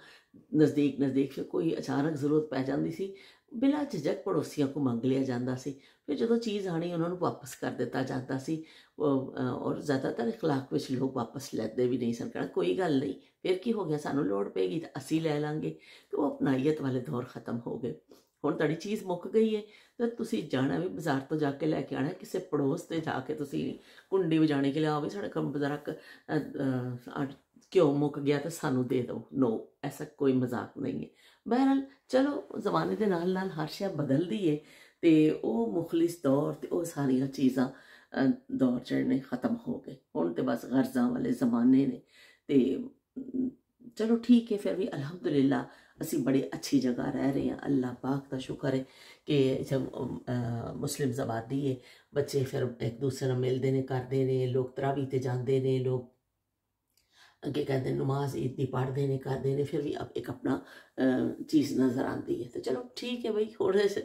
ਨਜ਼ਦੀਕ ਨਜ਼ਦੀਕ ਫਿਰ ਕੋਈ ਅਚਾਨਕ ਜ਼ਰੂਰਤ ਪੈ ਜਾਂਦੀ ਸੀ। ਬਿਲਾ ਝਿਜਕ ਪੜੋਸੀਆਂ ਕੋ ਮੰਗ ਲਿਆ ਜਾਂਦਾ ਸੀ ਫਿਰ ਜਦੋਂ ਚੀਜ਼ ਆਣੀ ਉਹਨਾਂ ਨੂੰ ਵਾਪਸ ਕਰ ਦਿੱਤਾ ਜਾਂਦਾ ਸੀ ਉਹ, ਅ, ਔਰ ਜ਼ਿਆਦਾਤਰ اخلاق ਵਿੱਚ ਲੋਕ ਵਾਪਸ ਲੈਂਦੇ ਵੀ ਨਹੀਂ ਸਨ ਕਹਿਣਾ ਕੋਈ ਗੱਲ ਨਹੀਂ ਫਿਰ ਕੀ ਹੋ ਗਿਆ ਸਾਨੂੰ ਲੋੜ ਪਏਗੀ ਤਾਂ ਅਸੀਂ ਲੈ ਲਾਂਗੇ ਤੇ ਉਹ ਅਪਨਾਈਅਤ ਵਾਲੇ ਦੌਰ ਖਤਮ ਹੋ ਗਏ ਹੁਣ ਤੁਹਾਡੀ ਚੀਜ਼ ਮੁੱਕ ਗਈ ਹੈ ਤਾਂ ਤੁਸੀਂ ਜਾਣਾ ਵੀ ਬਾਜ਼ਾਰ ਤੋਂ ਜਾ ਕੇ ਲੈ ਕੇ ਆਣਾ ਕਿਸੇ ਪੜੋਸ ਤੇ ਜਾ ਕੇ ਤੁਸੀਂ ਕੁੰਡੀ ਵਜਾਣੇ ਕੇ ਲਿਆਓ ਵੀ ਸਾਡੇ ਕੰਮ ਬਾਜ਼ਾਰ ਕਿਉਂ ਮੁੱਕ ਗਿਆ ਤਾਂ ਸਾਨੂੰ ਦੇ ਦਿਓ ਨੋ ਐਸਾ ਕੋਈ ਮਜ਼ਾਕ ਨਹੀਂ ਹੈ ਬਹਰਹਾਲ ਚਲੋ ਜ਼ਮਾਨੇ ਦੇ ਨਾਲ ਨਾਲ ਹਰ ਸ਼ੈ ਬਦਲਦੀ ਹੈ ਤੇ ਉਹ ਮੁਖਲਿਸ ਦੌਰ ਤੇ ਉਹ ਸਾਰੀਆਂ ਚੀਜ਼ਾਂ ਅ, ਦੌਰ ਜਿਹੜੇ ਨੇ ਖਤਮ ਹੋ ਗਏ ਹੁਣ ਤੇ ਬਸ ਗਰਜ਼ਾਂ ਵਾਲੇ ਜ਼ਮਾਨੇ ਨੇ ਤੇ ਅਮ, ਚਲੋ ਠੀਕ ਹੈ ਫਿਰ ਵੀ ਅਲਹਮਦੁਲਿਲਾ ਅਸੀਂ ਬੜੀ ਅੱਛੀ ਜਗ੍ਹਾ ਰਹਿ ਰਹੇ ਹਾਂ ਅੱਲਾਹ ਪਾਕ ਦਾ ਸ਼ੁਕਰ ਹੈ ਕਿ ਜਬ ਅ, ਮੁਸਲਿਮ ਜ਼ਬਾਦੀ ਹੈ ਬੱਚੇ ਫਿਰ ਇੱਕ ਦੂਸਰੇ ਨਾਲ ਮਿਲਦੇ ਨੇ ਕਰਦੇ ਨੇ ਲੋਕ ਤਰਾਵੀ ਤੇ ਜਾਂਦੇ ਨੇ ਲੋਕ ਅੱਗੇ ਕਹਿੰਦੇ ਨਮਾਜ਼ ਈਦ ਦੀ ਪੜ੍ਹਦੇ ਨੇ ਕਰਦੇ ਨੇ ਫਿਰ ਵੀ ਅਪ- ਇੱਕ ਆਪਣਾ ਅ, ਚੀਜ਼ ਨਜ਼ਰ ਆਉਂਦੀ ਹੈ। ਤੇ ਚਲੋ ਠੀਕ ਹੈ ਬਈ ਹੋਰ ਇਸ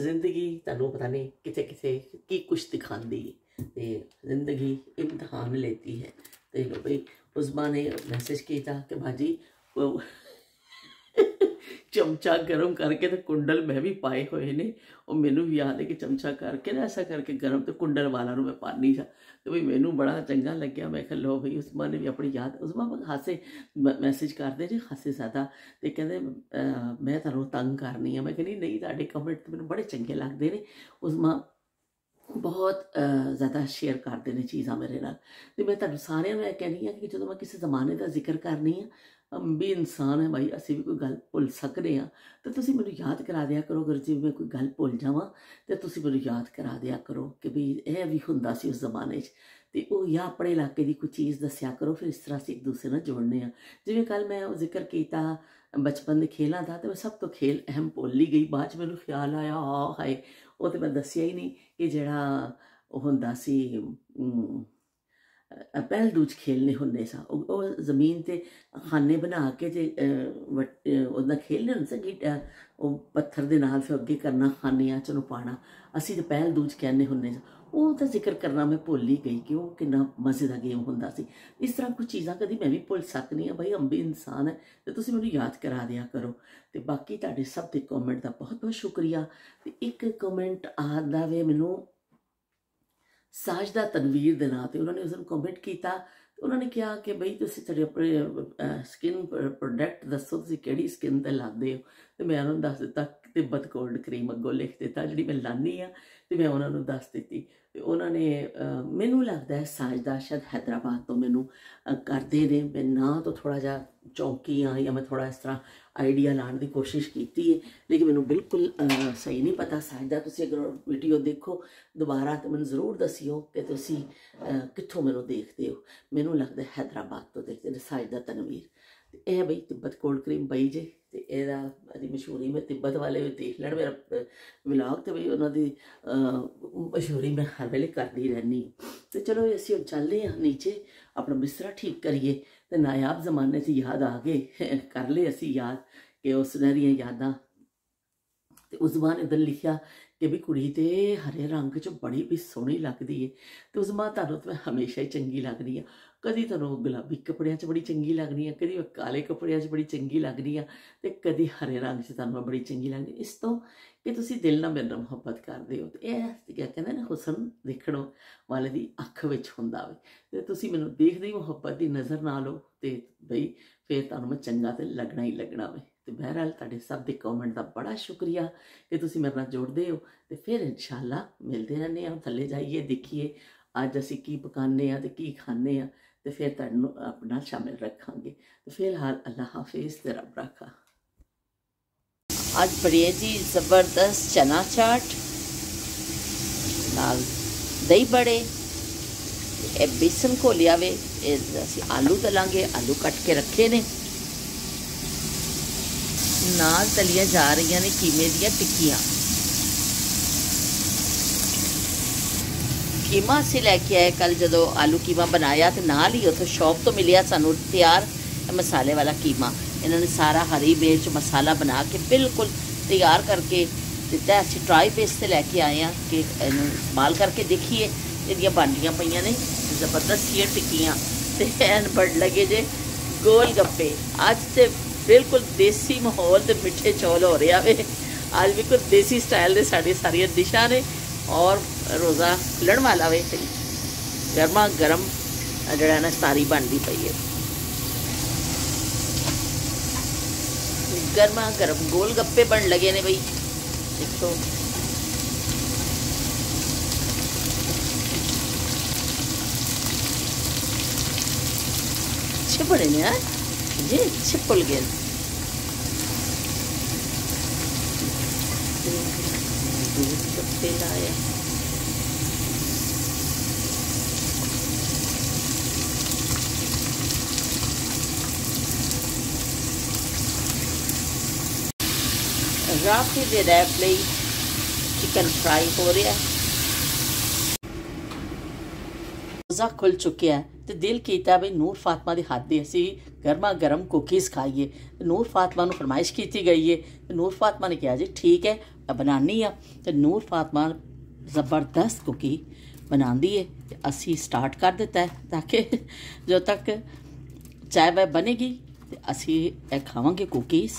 ਜ਼ਿੰਦਗੀ ਤੁਹਾਨੂੰ ਪਤਾ ਨਹੀਂ ਕਿਤੇ ਕਿਤੇ ਕੀ ਕੁਛ ਦਿਖਾਉਂਦੀ ਹੈ। ਤੇ ਜ਼ਿੰਦਗੀ ਇਮਤਿਹਾਨ ਲੈਤੀ ਹੈ। ਤੇ ਲੋ ਬਈ ਉਸਮਾ ਨੇ ਮੈਸੇਜ ਕੀਤਾ ਕਿ ਭਾਜੀ ਉਹ ਚਮਚਾ ਗਰਮ ਕਰਕੇ ਤੇ ਕੁੰਡਲ ਮੈਂ ਵੀ ਪਾਏ ਹੋਏ ਨੇ। ਉਹ ਮੈਨੂੰ ਵੀ ਯਾਦ ਹੈ ਕਿ ਚਮਚਾ ਕਰਕੇ ਨਾ ਐਸਾ ਕਰਕੇ ਗਰਮ ਤੇ ਕੁੰਡਲ ਵਾਲਾ ਨੂੰ ਮੈਂ ਪਾਣੀ ਜਾ ਤੇ ਵੀ ਮੈਨੂੰ ਬੜਾ ਚੰਗਾ ਲੱਗਿਆ। ਮੈਂ ਕਿਹਾ ਲੋ ਭਈ ਉਸਮਾ ਨੇ ਵੀ ਆਪਣੀ ਯਾਦ ਉਸਮਾ ਹਾਸੇ ਮੈਸੇਜ ਕਰਦੇ ਜੀ ਹਾਸੇ ਜ਼ਿਆਦਾ। ਤੇ ਕਹਿੰਦੇ ਮੈਂ ਤੁਹਾਨੂੰ ਤੰਗ ਕਰਨੀ ਆ। ਮੈਂ ਕਹਿੰਦੀ ਨਹੀਂ ਤੁਹਾਡੇ ਕਮੈਂਟ ਮੈਨੂੰ ਬੜੇ ਚੰਗੇ ਲੱਗਦੇ ਨੇ। ਉਸਮਾ ਬਹੁਤ ਜ਼ਿਆਦਾ ਸ਼ੇਅਰ ਕਰਦੇ ਨੇ ਚੀਜ਼ਾਂ ਮੇਰੇ ਨਾਲ। ਤੇ ਮੈਂ ਤੁਹਾਨੂੰ ਸਾਰਿਆਂ ਨੂੰ ਇਹ ਕਹਿੰਦੀ ਆ ਕਿ ਜਦੋਂ ਮੈਂ ਕਿਸੇ ਜ਼ਮਾਨੇ ਦਾ ਜ਼ਿਕਰ ਕਰਨੀ ਆ ਅੰਬੀ ਇਨਸਾਨ ਹੈ ਭਾਈ, ਅਸੀਂ ਵੀ ਕੋਈ ਗੱਲ ਭੁੱਲ ਸਕਦੇ ਆ ਤੇ ਤੁਸੀਂ ਮੈਨੂੰ ਯਾਦ ਕਰਾ ਦਿਆ ਕਰੋ, ਅਗਰ ਜੇ ਮੈਂ ਕੋਈ ਗੱਲ ਭੁੱਲ ਜਾਵਾਂ, ਤੇ ਤੁਸੀਂ ਮੈਨੂੰ ਯਾਦ ਕਰਾ ਦਿਆ ਕਰੋ ਕਿ ਵੀ ਇਹ ਵੀ ਹੁੰਦਾ ਸੀ ਉਸ ਜ਼ਮਾਨੇ 'ਚ। ਤੇ ਉਹ ਜਾਂ ਆਪਣੇ ਇਲਾਕੇ ਦੀ ਕੋਈ ਚੀਜ਼ ਦੱਸਿਆ ਕਰੋ, ਫਿਰ ਇਸ ਤਰ੍ਹਾਂ ਅਸੀਂ ਇੱਕ ਦੂਸਰੇ ਨਾਲ ਜੋੜਨੇ ਆ ਜਿਵੇਂ ਕੱਲ ਮੈਂ ਉਹ ਜ਼ਿਕਰ ਕੀਤਾ ਬਚਪਨ ਦੇ ਖੇਲਾਂ ਦਾ, ਤੇ ਮੈਂ ਸਭ ਤੋਂ ਖੇਲ ਅਹਿਮ ਭੁੱਲ ਹੀ ਗਈ। ਬਾਅਦ ਚ ਮੈਨੂੰ ਖਿਆਲ ਆਇਆ ਆ ਹਾਏ, ਉਹ ਤੇ ਮੈਂ ਦੱਸਿਆ ਹੀ ਨਹੀਂ ਕਿ ਜਿਹੜਾ ਉਹ ਹੁੰਦਾ ਸੀ ਅਮ, ਅ- ਖੇਲਨੇ ਹੁੰਦੇ ਸਾਂ। ਉਹ ਜ਼ਮੀਨ ਤੇ ਖਾਨੇ ਬਣਾ ਕੇ ਜੇ ਅ, ਵੱਟ- ਉਹਦਾ ਖੇਲਨੇ ਹੁੰਦੇ ਸਾਂ ਕਿ ਉਹ ਪੱਥਰ ਦੇ ਨਾਲ ਫਿਰ ਅੱਗੇ ਕਰਨਾ ਖਾਨਿਆਂ ਚ ਨੂੰ ਪਾਣਾ ਅਸੀਂ ਤੇ ਪਹਿਲਦੂਜ ਕਹਿੰਦੇ ਹੁੰਦੇ ਸਾਂ। ਉਹ ਤਾਂ ਜ਼ਿਕਰ ਕਰਨਾ ਮੈਂ ਭੁੱਲ ਹੀ ਗਈ ਕਿ ਉਹ ਕਿੰਨਾ ਮਜ਼ੇ ਦਾ ਗੇਮ ਹੁੰਦਾ ਸੀ। ਇਸ ਤਰ੍ਹਾਂ ਕੁਝ ਚੀਜ਼ਾਂ ਕਦੀ ਮੈਂ ਵੀ ਭੁੱਲ ਸਕਦੀ ਹਾਂ। ਭਾਈ ਅੰਬੀ ਇਨਸਾਨ ਹੈ ਤੇ ਤੁਸੀਂ ਮੈਨੂੰ ਯਾਦ ਕਰਾ ਦਿਆ ਕਰੋ। ਤੇ ਬਾਕੀ ਤੁਹਾਡੇ ਸਭ ਦੇ ਕਮੈਂਟ ਦਾ ਬਹੁਤ ਬਹੁਤ ਸ਼ੁਕਰੀਆ। ਤੇ ਇੱਕ ਕਮੈਂਟ ਆਦਾ ਵੇ ਮੈਨੂੰ ਸਾਜਦਾ ਤਨਵੀਰ ਦੇ ਨਾਂ ਤੇ ਉਹਨਾਂ ਨੇ ਉਸ ਨੂੰ ਕਮੈਂਟ ਕੀਤਾ। ਤੇ ਉਹਨਾਂ ਨੇ ਕਿਹਾ ਕਿ ਬਈ ਤੁਸੀਂ ਤੁਹਾਡੇ ਆਪਣੇ ਸਕਿਨ ਪ੍ਰੋਡਕਟ ਦੱਸੋ, ਤੁਸੀਂ ਕਿਹੜੀ ਸਕਿਨ ਤੇ ਲਾਉਂਦੇ ਹੋ? ਤੇ ਮੈਂ ਉਹਨਾਂ ਨੂੰ ਦੱਸ ਦਿੱਤਾ ਤਿੱਬਤ ਕੋਲਡ ਕਰੀਮ ਅੱਗੋਂ ਲਿਖ ਦਿੱਤਾ, ਜਿਹੜੀ ਮੈਂ ਲਾਨੀ ਆ, ਤੇ ਮੈਂ ਉਹਨਾਂ ਨੂੰ ਦੱਸ ਦਿੱਤੀ। ਤੇ ਉਹਨਾਂ ਨੇ ਮੈਨੂੰ ਲੱਗਦਾ ਹੈ ਸਾਜਦਾ ਸ਼ਾਇਦ ਹੈਦਰਾਬਾਦ ਤੋਂ ਮੈਨੂੰ ਕਰਦੇ ਨੇ। ਮੈਂ ਨਾਂ ਤੋਂ ਥੋੜਾ ਜਿਹਾ ਚੌਂਕੀ ਆ ਜਾਂ ਮੈਂ ਥੋੜਾ ਇਸ ਤਰ੍ਹਾਂ ਆਈਡੀਆ ਲਾਉਣ ਦੀ ਕੋਸ਼ਿਸ਼ ਕੀਤੀ ਹੈ ਲੇਕਿਨ ਮੈਨੂੰ ਬਿਲਕੁਲ ਸਹੀ ਨਹੀਂ ਪਤਾ। ਸਾਜਦਾ ਤੁਸੀਂ ਅਗਰ ਵੀਡੀਓ ਦੇਖੋ, ਦੁਬਾਰਾ ਤੇ ਮੈਨੂੰ ਜ਼ਰੂਰ ਦੱਸਿਓ ਕਿ ਤੁਸੀਂ ਕਿੱਥੋਂ ਮੈਨੂੰ ਦੇਖਦੇ ਹੋ। ਮੈਨੂੰ ਲੱਗਦਾ ਹੈ ਹੈਦਰਾਬਾਦ ਤੋਂ ਦੇਖਦੇ ਨੇ ਸਾਜਦਾ ਤਨਵੀਰ। ਇਹ ਬਈ ਤਿੱਬਤ ਕੋਲਡ ਕਰੀਮ ਬਈ ਜੇ ਤੇ ਇਹਦਾ ਇਹਦੀ ਮਸ਼ਹੂਰੀ ਮੈਂ ਤਿੱਬਤ ਵਾਲੇ ਵੀ ਦੇਖ ਲੈਣ ਮੇਰਾ ਵਲੌਗ ਤੇ ਬਈ ਉਹਨਾਂ ਦੀ ਅਹ, ਮਸ਼ਹੂਰੀ ਮੈਂ ਹਰ ਵੇਲੇ ਕਰਦੀ ਰਹਿੰਦੀ ਤੇ ਚਲੋ ਅਸੀਂ ਹੁਣ ਚੱਲਦੇ ਹਾਂ ਨੀਚੇ ਆਪਣਾ ਬਿਸਤਰਾ ਠੀਕ ਕਰੀਏ ਤੇ ਨਾਇਆਬ ਜ਼ਮਾਨੇ 'ਚ ਯਾਦ ਆ ਗਏ <laughs> ਕਰ ਲਏ ਅਸੀਂ ਯਾਦ ਕਿ ਉਸ ਦੀਆਂ ਯਾਦਾਂ। ਤੇ ਉਸ ਜ਼ਮਾਨੇ ਦਿਨ ਲਿਖਿਆ ਕਿ ਵੀ ਕੁੜੀ ਤੇ ਹਰੇ ਰੰਗ 'ਚ ਬੜੀ ਵੀ ਸੋਹਣੀ ਲੱਗਦੀ ਏ ਤੇ ਉਸ ਮਾਂ ਤੁਹਾਨੂੰ ਤਾਂ ਹਮੇਸ਼ਾ ਹੀ ਚੰਗੀ ਲੱਗਦੀ ਆ। ਕਦੀ ਤੁਹਾਨੂੰ ਗੁਲਾਬੀ ਕੱਪੜਿਆਂ 'ਚ ਬੜੀ ਚੰਗੀ ਲੱਗਣੀ ਆ, ਕਦੀ ਕਾਲੇ ਕੱਪੜਿਆਂ 'ਚ ਬੜੀ ਚੰਗੀ ਲੱਗਣੀ ਆ ਤੇ ਕਦੀ ਹਰੇ ਰੰਗ 'ਚ ਤੁਹਾਨੂੰ ਬੜੀ ਚੰਗੀ ਲੱਗਦੀ ਇਸ ਤੋਂ ਕਿ ਤੁਸੀਂ ਦਿਲ ਨਾਲ ਮੇਰੇ ਨਾਲ ਮੁਹੱਬਤ ਕਰਦੇ ਹੋ ਤੇ ਇਹ ਕਿਆ ਕਹਿੰਦੇ ਨੇ, ਹੁਸਨ ਦੇਖਣ ਵਾਲੇ ਦੀ ਅੱਖ ਵਿੱਚ ਹੁੰਦਾ ਵੇ। ਤੇ ਤੁਸੀਂ ਮੈਨੂੰ ਦੇਖਦੇ ਹੀ ਮੁਹੱਬਤ ਦੀ ਨਜ਼ਰ ਨਾਲ ਲਓ ਤੇ ਬਈ ਫਿਰ ਤੁਹਾਨੂੰ ਮੈਂ ਚੰਗਾ ਤੇ ਲੱਗਣਾ ਹੀ ਲੱਗਣਾ ਵੇ। ਤੇ ਬਹਿਰਾਲ ਤੁਹਾਡੇ ਸਭ ਦੇ ਕਮੈਂਟ ਦਾ ਬੜਾ ਸ਼ੁਕਰੀਆ ਕਿ ਤੁਸੀਂ ਮੇਰੇ ਨਾਲ ਜੁੜਦੇ ਹੋ ਤੇ ਫਿਰ ਇਨਸ਼ਾਅੱਲਾ ਮਿਲਦੇ ਰਹਿੰਦੇ ਹਾਂ, ਥੱਲੇ ਜਾਈਏ, ਦੇਖੀਏ ਅੱਜ ਅਸੀਂ ਕੀ ਪਕਾਉਂਦੇ ਆ ਤੇ ਕੀ ਖਾਂਦੇ ਆ ਤੇ ਫਿਰ ਤੁਹਾਨੂੰ ਆਪਣਾ ਸ਼ਾਮਿਲ ਰੱਖਾਂਗੇ ਤੇ ਫਿਲਹਾਲ ਅੱਲਾ ਹਾਫਿਜ਼ ਤੇ ਰੱਬ ਰੱਖਾ ਅੱਜ ਬੜੀਏ ਜੀ ਜ਼ਬਰਦਸਤ ਚਨਾ ਚਾਟ ਨਾਲ ਦਹੀਂ ਬੜੇ ਇਹ ਬੇਸਨ ਘੋਲਿਆ ਵੇ ਇਹ ਅਸੀਂ ਆਲੂ ਤਲਾਂਗੇ ਆਲੂ ਕੱਟ ਕੇ ਰੱਖੇ ਨੇ ਨਾਲ ਤਲੀਆਂ ਜਾ ਰਹੀਆਂ ਨੇ ਕੀਮੇ ਦੀਆਂ ਟਿੱਕੀਆਂ ਕੀਮਾ ਅਸੀਂ ਲੈ ਕੇ ਆਏ ਕੱਲ ਜਦੋਂ ਆਲੂ ਕੀਮਾ ਬਣਾਇਆ ਤੇ ਨਾਲ ਹੀ ਉੱਥੇ ਸ਼ਾਪ ਤੋਂ ਮਿਲਿਆ ਸਾਨੂੰ ਤਿਆਰ ਮਸਾਲੇ ਵਾਲਾ ਕੀਮਾ। ਇਹਨਾਂ ਨੇ ਸਾਰਾ ਹਰੀ ਮਿਰਚ ਮਸਾਲਾ ਬਣਾ ਕੇ ਬਿਲਕੁਲ ਤਿਆਰ ਕਰਕੇ ਦਿੱਤਾ। ਅਸੀਂ ਟਰਾਈ ਬੇਸ ਤੇ ਲੈ ਕੇ ਆਏ ਆ ਕਿ ਇਹਨੂੰ ਇਸਤੇਮਾਲ ਕਰਕੇ ਦੇਖੀਏ। ਇਹਦੀਆਂ ਬਾਂਡੀਆਂ ਪਈਆਂ ਨੇ ਜ਼ਬਰਦਸਤ ਇਹ ਟਿੱਕੀਆਂ ਤੇ ਐਨ ਬੜ ਲਗੇ ਜੇ ਗੋਲ ਗੱਪੇ। ਅੱਜ ਤੇ ਬਿਲਕੁਲ ਦੇਸੀ ਮਾਹੌਲ ਤੇ ਮਿੱਠੇ ਚੌਲ ਹੋ ਰਿਹਾ ਵੇ। ਅੱਜ ਵੀ ਕੋਈ ਦੇਸੀ ਸਟਾਈਲ ਦੇ ਸਾਡੀ ਸਾਰੀਆਂ ਡਿਸ਼ਾਂ ਨੇ ਔਰ રોઝા ખીલણમાં લાવે છે ઘરમાં ગરમ અઢળાને સારી બાંધવી પડીએ ગરમા ગરમ ગોલગપ્પે પણ લગે ને ભાઈ દેખો छिपड़े ने यार ये छिपल गए दूध कप्पे लाया ਰਾਤੀ ਦੇ ਰੈਪ ਲਈ ਚਿਕਨ ਫਰਾਈ ਹੋ ਰਿਹਾ ਹੈ। ਰੋਜ਼ਾ ਖੁੱਲ ਚੁੱਕਿਆ ਤੇ ਦਿਲ ਕੀਤਾ ਵੀ ਨੂਰ ਫਾਤਮਾ ਦੇ ਹੱਥ ਦੀ ਅਸੀਂ ਗਰਮਾ ਗਰਮ ਕੁਕੀਜ਼ ਖਾਈਏ। ਨੂਰ ਫਾਤਮਾ ਨੂੰ ਫਰਮਾਇਸ਼ ਕੀਤੀ ਗਈ ਹੈ ਨੂਰ ਫਾਤਮਾ ਨੇ ਕਿਹਾ, ਜੀ ਠੀਕ ਹੈ, ਮੈਂ ਬਣਾਣੀ ਆ। ਤੇ ਨੂਰ ਫਾਤਮਾ ਜ਼ਬਰਦਸਤ ਕੁਕੀ ਬਣਾਉਂਦੀ ਹੈ ਤੇ ਅਸੀਂ ਸਟਾਰਟ ਕਰ ਦਿੱਤਾ ਹੈ ਤਾਂ ਕਿ ਜੋ ਤੱਕ ਚਾਹ ਵੇ ਬਣੇਗੀ ਤੇ ਅਸੀਂ ਇਹ ਖਾਵਾਂਗੇ ਕੁਕੀਜ਼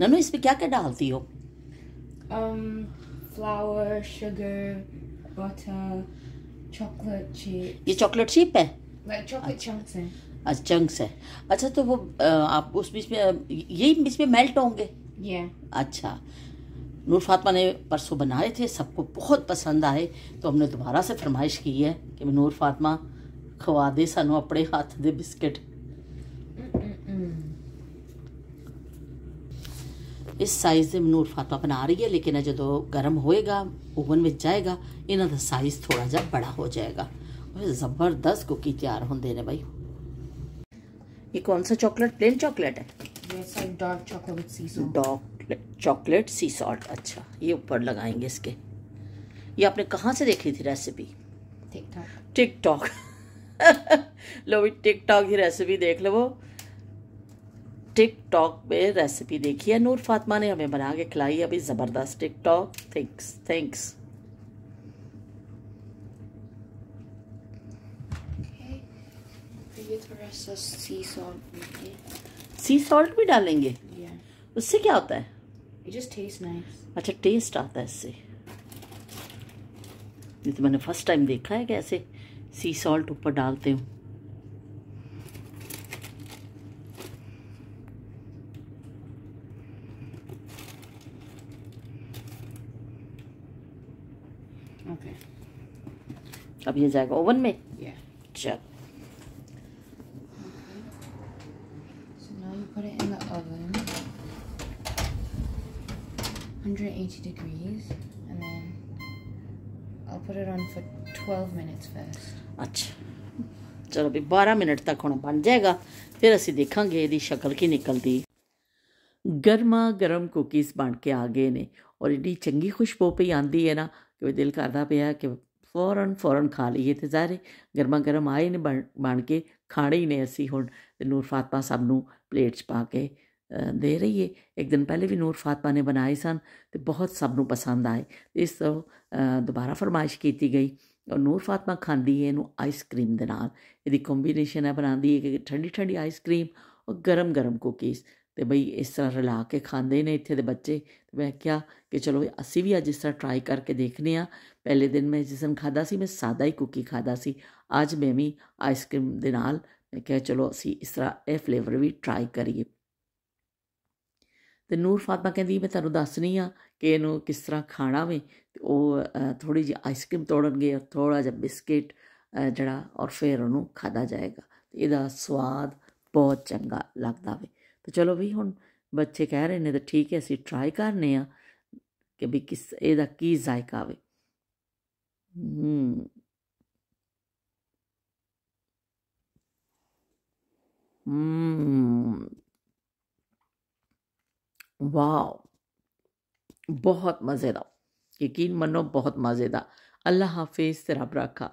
ननू इसमें क्या क्या डालती हो? Flour, sugar, butter, chocolate chip, ये चॉकलेट चिप है? Chocolate chunks अच्छा चंक्स है। अच्छा तो वो आप उस बीच में यही बीच में मेल्ट होंगे? Yeah. अच्छा। नूर फातमा ने परसों बनाए थे सबको बहुत पसंद आए तो हमने दोबारा से फरमाइश की है कि नूर फातमा खवा दे सानू अपने हाथ दे बिस्किट। ਇਸ ਸਾਈਜ਼ ਦੇ ਨੂਰ ਫਾਤਮਾ ਬਣਾ ਰਹੀ ਹੈ ਲੇਕਿਨ ਇਹ ਜਦੋਂ ਗਰਮ ਹੋਏਗਾ ਓਵਨ ਵਿੱਚ ਜਾਏਗਾ ਇਹਨਾਂ ਦਾ ਸਾਈਜ਼ ਥੋੜਾ ਜਿਹਾ ਬੜਾ ਹੋ ਜਾਏਗਾ और ਜ਼ਬਰਦਸਤ ਕੁਕੀ ਤਿਆਰ ਹੁੰਦੇ ਨੇ ਭਾਈ ये कौन सा चॉकलेट प्लेन चॉकलेट है Yeah, it's like dark chocolate with sea salt. Dark chocolate sea salt अच्छा ये ऊपर लगाएंगे इसके ये आपने कहाँ से देखी थी रेसिपी TikTok. टिकटॉक लो भी टिकटॉक की रेसिपी देख लो वो टिकटॉक पे रेसिपी देखी है। नूर फातिमा ने हमें बना के खिलाई है अभी ज़बरदस्त टिकटॉक। थैंक्स थैंक्स सा नीचे. सी सॉल्ट भी डालेंगे? Yeah. उससे क्या होता है? Nice. अच्छा टेस्ट आता है इससे। ये तो मैंने फ़र्स्ट टाइम देखा है कैसे सी सॉल्ट ऊपर डालते हूँ। Okay. अब ये जाएगा ओवन में Yeah. चल So now you put it in the oven. 180 degrees. And then I'll put it on for 12 minutes first. ਅੱਛਾ ਚਲੋ ਵੀ 12 ਮਿੰਟ ਤੱਕ ਹੁਣ ਬਣ ਜਾਏਗਾ ਫਿਰ ਅਸੀਂ ਦੇਖਾਂਗੇ ਇਹਦੀ ਸ਼ਕਲ ਕੀ ਨਿਕਲਦੀ ਗਰਮਾ ਗਰਮ ਕੁਕੀਜ਼ ਬਣ ਕੇ ਆ ਗਏ ਨੇ ਔਰ ਇੰਨੀ ਚੰਗੀ ਖੁਸ਼ਬੂ ਪਈ ਆਂਦੀ ਹੈ ਨਾ ਕਿ ਦਿਲ ਕਰਦਾ ਪਿਆ ਕਿ ਫੌਰਨ ਫੌਰਨ ਖਾ ਲਈਏ ਤੇ ਜ਼ਾਰੇ ਗਰਮਾ ਗਰਮ ਆਏ ਨੇ ਬਣ ਬਣ ਕੇ, ਖਾਣੇ ਹੀ ਨੇ ਅਸੀਂ ਹੁਣ ਤੇ ਨੂਰ ਫਾਤਮਾ ਸਭ ਨੂੰ ਪਲੇਟ 'ਚ ਪਾ ਕੇ ਦੇ ਰਹੀ ਹੈ ਇੱਕ ਦਿਨ ਪਹਿਲੇ ਵੀ ਨੂਰ ਫਾਤਮਾ ਨੇ ਬਣਾਏ ਸਨ ਤੇ ਬਹੁਤ ਸਭ ਨੂੰ ਪਸੰਦ ਆਏ। ਇਸ ਤੋਂ ਦੁਬਾਰਾ ਫਰਮਾਇਸ਼ ਕੀਤੀ ਗਈ। ਔਰ ਨੂਰ ਫਾਤਮਾ ਖਾਂਦੀ ਹੈ ਇਹਨੂੰ ਆਈਸਕ੍ਰੀਮ ਦੇ ਨਾਲ। ਇਹਦੀ ਕੰਬੀਨੇਸ਼ਨ ਹੈ ਬਣਾਉਂਦੀ ਹੈ ਕਿ ਠੰਡੀ ਠੰਡੀ ਆਈਸਕ੍ਰੀਮ ਔਰ ਗਰਮ ਗਰਮ ਕੁਕੀਜ਼ ਤੇ ਬਈ ਇਸ ਤਰ੍ਹਾਂ ਰਲਾ ਕੇ ਖਾਂਦੇ ਨੇ ਇੱਥੇ ਦੇ ਬੱਚੇ। ਤੇ ਮੈਂ ਕਿਹਾ ਕਿ ਚਲੋ ਅਸੀਂ ਵੀ ਅੱਜ ਇਸ ਤਰ੍ਹਾਂ ਟਰਾਈ ਕਰਕੇ ਦੇਖਨੇ ਆ ਪਹਿਲੇ ਦਿਨ ਮੈਂ ਜਿਸ ਦਿਨ ਖਾਦਾ ਸੀ, ਮੈਂ ਸਾਦਾ ਹੀ ਕੁਕੀ ਖਾਦਾ ਸੀ। ਅੱਜ ਮੈਂ ਵੀ ਆਈਸਕ੍ਰੀਮ ਦੇ ਨਾਲ ਮੈਂ ਕਿਹਾ ਚਲੋ ਅਸੀਂ ਇਸ ਤਰ੍ਹਾਂ ਇਹ ਫਲੇਵਰ ਵੀ ਟਰਾਈ ਕਰੀਏ। ਤੇ ਨੂਰ ਫਾਤਮਾ ਕਹਿੰਦੀ, ਮੈਂ ਤੁਹਾਨੂੰ ਦੱਸਣੀ ਆ ਕਿ ਇਹਨੂੰ ਕਿਸ ਤਰ੍ਹਾਂ ਖਾਣਾ ਵੇ। ਤੇ ਉਹ ਥੋੜੀ ਜਿਹੀ ਆਈਸਕ੍ਰੀਮ ਤੋੜਨਗੇ ਔਰ ਥੋੜਾ ਜਿਹਾ ਬਿਸਕਿਟ ਜਿਹੜਾ ਔਰ ਫਿਰ ਉਹਨੂੰ ਖਾਦਾ ਜਾਏਗਾ। ਤੇ ਇਹਦਾ ਸਵਾਦ ਬਹੁਤ ਚੰਗਾ ਲੱਗਦਾ ਵੇ। ਤੇ ਚਲੋ ਵੀ ਹੁਣ ਬੱਚੇ ਕਹਿ ਰਹੇ ਨੇ ਤਾਂ ਠੀਕ ਹੈ, ਅਸੀਂ ਟਰਾਈ ਕਰਨੇ ਆ ਕਿ ਵੀ ਕਿਸ, ਇਹਦਾ ਕੀ ਜ਼ਾਇਕਾ ਆਵੇ। ਹੂੰ। ਹੂੰ। ਵਾਓ। ਬਹੁਤ ਮਜ਼ੇਦਾਰ ਯਕੀਨ ਮੰਨੋ, ਬਹੁਤ ਮਜ਼ੇਦਾਰ ਅੱਲਾ ਹਾਫਿਜ਼ ਤੇ ਰੱਬ ਰੱਖਾ।